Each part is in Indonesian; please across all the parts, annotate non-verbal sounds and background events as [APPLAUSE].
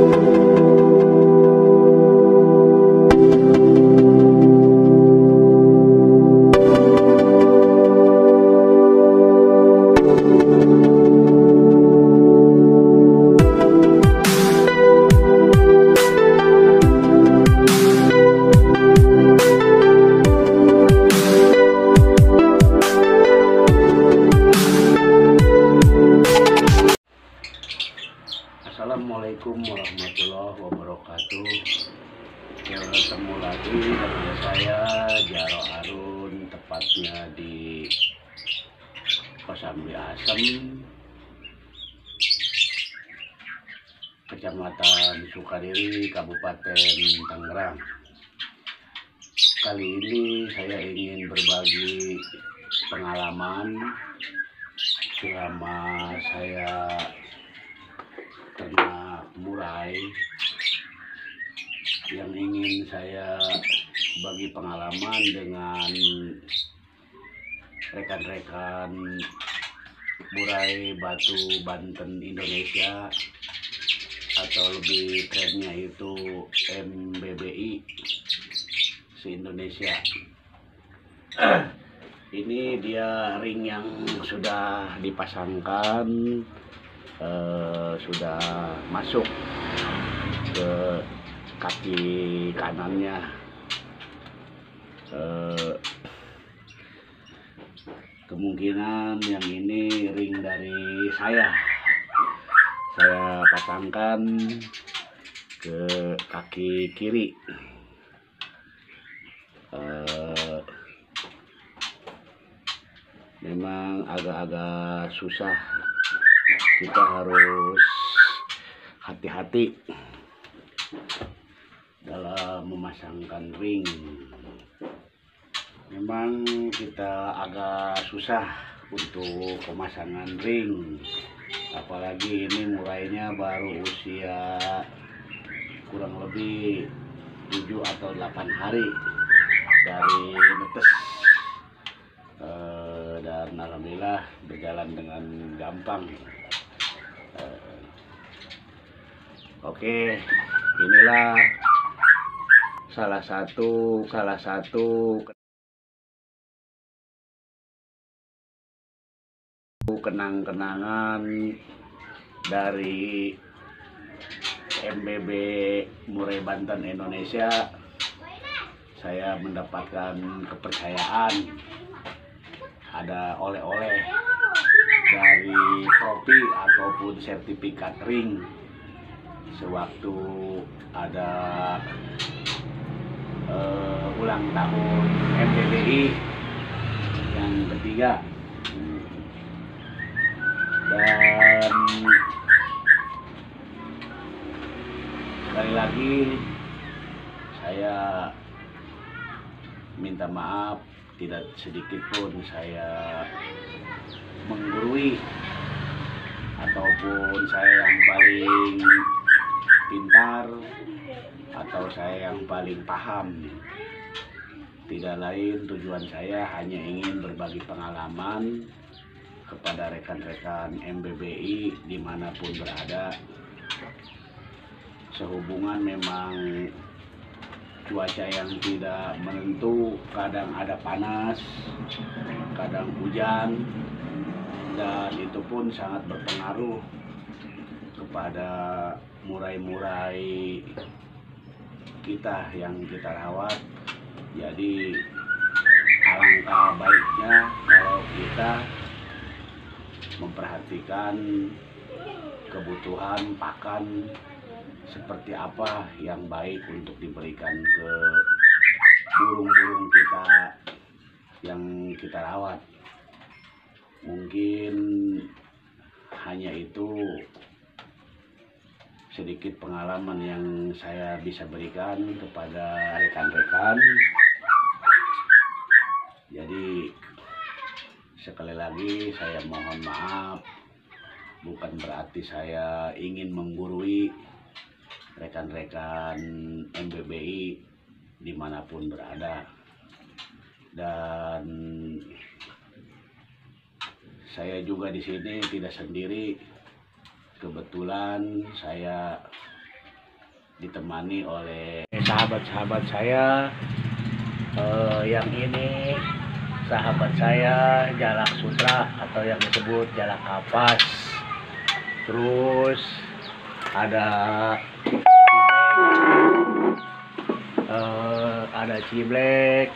Assalamualaikum Kosambi Asem. Kecamatan Sukadiri Kabupaten Tangerang. Kali ini saya ingin berbagi pengalaman selama saya ternak murai. Yang ingin saya bagi pengalaman dengan rekan-rekan murai batu Banten Indonesia atau lebih kerennya itu MBBI se Indonesia. [CLEARS THROAT] Ini dia ring yang sudah dipasangkan eh, sudah masuk ke kaki kanannya. Eh, kemungkinan yang ini ring dari saya. Saya pasangkan ke kaki kiri. Eh, memang agak-agak susah. Kita harus hati-hati dalam memasangkan ring memang kita agak susah untuk pemasangan ring. Apalagi ini murainya baru usia kurang lebih 7 atau 8 hari dari netes. Eh, dan alhamdulillah berjalan dengan gampang. Eh, oke inilah salah satu salah satu kenang-kenangan dari MBB Murai Banten Indonesia. Saya mendapatkan kepercayaan ada oleh-oleh dari trofi ataupun sertifikat ring. Sewaktu ada eh, ulang tahun MBBI yang ketiga dan sekali lagi saya minta maaf tidak sedikit pun saya menggurui ataupun saya yang paling pintar atau saya yang paling paham. Tidak lain tujuan saya hanya ingin berbagi pengalaman kepada rekan-rekan MBBI di mana pun berada. Sehubungan memang cuaca yang tidak menentu kadang ada panas kadang hujan dan itu pun sangat berpengaruh kepada murai-murai kita yang kita rawat. Jadi alangkah baiknya kalau kita memperhatikan kebutuhan pakan seperti apa yang baik untuk diberikan ke burung-burung kita yang kita rawat. Mungkin hanya itu sedikit pengalaman yang saya bisa berikan kepada rekan-rekan jadi sekali lagi saya mohon maaf. Bukan berarti saya ingin menggurui rekan-rekan MBBI di mana pun berada. Dan saya juga di sini tidak sendiri. Kebetulan saya ditemani oleh sahabat-sahabat saya eh, yang ini sahabat saya jalak sutra atau yang disebut jalak kapas. Terus ada eh, ada ciblek.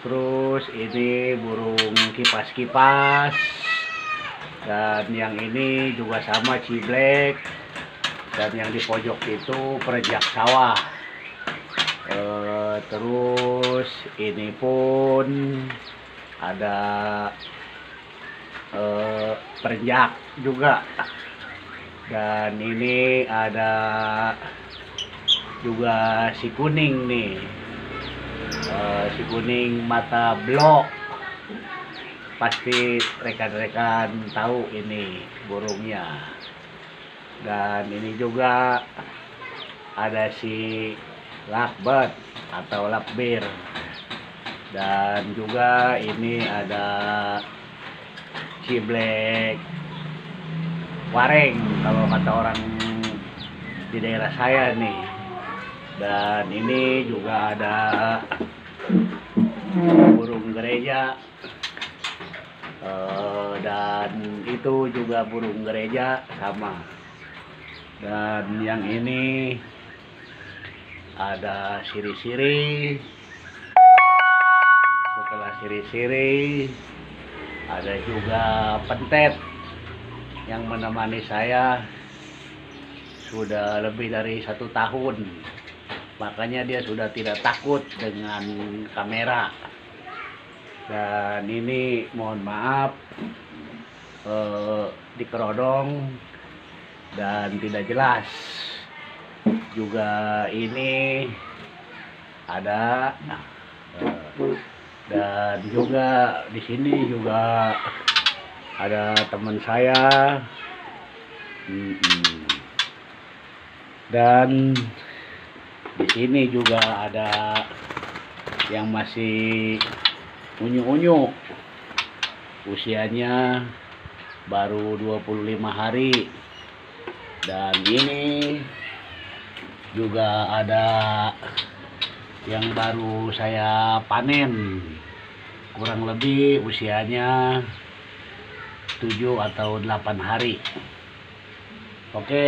Terus ini burung kipas-kipas. Dan yang ini juga sama ciblek. Dan yang di pojok itu perejak sawah. Eh, terus ini pun ada eh, perenjak juga. Dan ini ada juga si kuning nih. Eh, si kuning mata blok. Pasti rekan-rekan tahu ini burungnya. Dan ini juga ada si lakbet atau lakbir dan juga ini ada ciblek wareng kalau kata orang di daerah saya nih. Dan ini juga ada burung gereja. Eh, dan itu juga burung gereja sama. Dan yang ini ada siri-siri setelah siri-siri ada juga pentet yang menemani saya sudah lebih dari satu tahun. Makanya dia sudah tidak takut dengan kamera. Dan ini mohon maaf eh, dikerodong dan tidak jelas. Juga ini ada eh, dan juga di sini juga ada teman saya. Dan di sini juga ada yang masih unyu-unyu. Usianya baru 25 hari. Dan ini juga ada yang baru saya panen kurang lebih usianya 7 atau 8 hari oke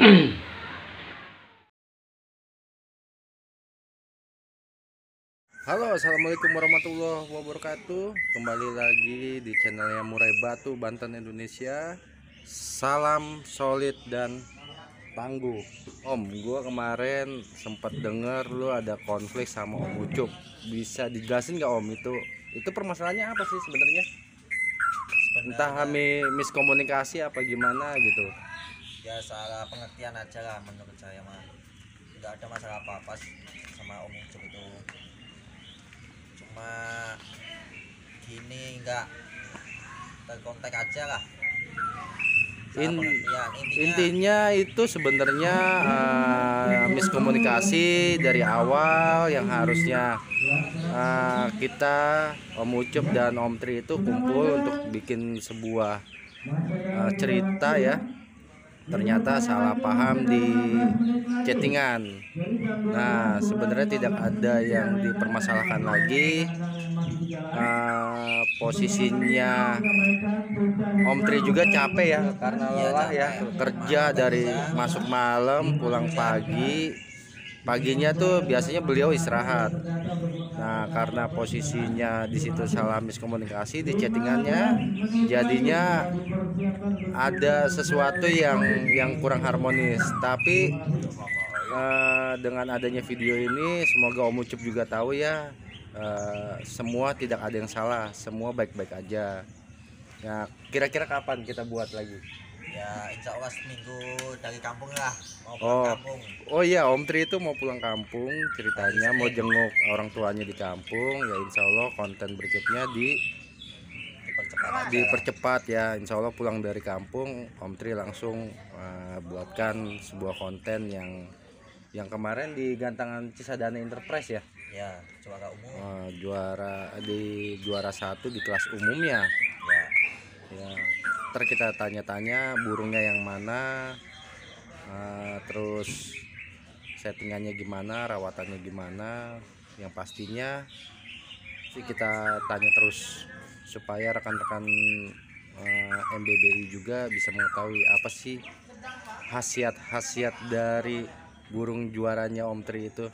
[CLEARS THROAT] Halo, assalamualaikum warahmatullahi wabarakatuh. Kembali lagi di channelnya Murai Batu Banten Indonesia. Salam solid dan tangguh. Om, gua kemarin sempat dengar lu ada konflik sama Om Ucup. Bisa dijelasin nggak Om itu? Itu permasalahannya apa sih sebenarnya? Entah mi- miskomunikasi apa gimana gitu. ya salah pengertian aja lah menurut saya mah nggak ada masalah apa apa sama om Ucup itu cuma gini nggak terkontak aja lah In- pengertian. intinya, itu sebenarnya eh, miskomunikasi dari awal yang harusnya eh, kita Om Ucup dan Om Tri itu kumpul untuk bikin sebuah eh, cerita ya. Ternyata salah paham di chattingan. Nah, sebenarnya tidak ada yang dipermasalahkan lagi. Eh, posisinya Om Tri juga capek ya karena Iya, lelah ya. kerja dari masuk malam pulang pagi. Paginya tuh biasanya beliau istirahat. Nah karena posisinya di situ salah miskomunikasi di chattingannya jadinya ada sesuatu yang yang kurang harmonis. Tapi eh, dengan adanya video ini semoga Om Ucup juga tahu ya eh, semua tidak ada yang salah semua baik-baik aja Nah, kira-kira kapan kita buat lagi? ya insya Allah seminggu dari kampung lah mau pulang Oh. kampung Oh iya, Om Tri itu mau pulang kampung, ceritanya mau jenguk orang tuanya di kampung. Ya Insya Allah konten berikutnya di dipercepat ya. Insya Allah pulang dari kampung, Om Tri langsung eh, buatkan sebuah konten yang yang kemarin di Gantangan Cisadane Enterprise ya, ya juara umum. Eh, juara di juara satu di kelas umumnya. ya. Ya ntar kita tanya-tanya burungnya yang mana eh, terus settingannya gimana rawatannya gimana yang pastinya sih kita tanya terus supaya rekan-rekan eh, MBBI juga bisa mengetahui apa sih khasiat-khasiat dari burung juaranya Om Tri itu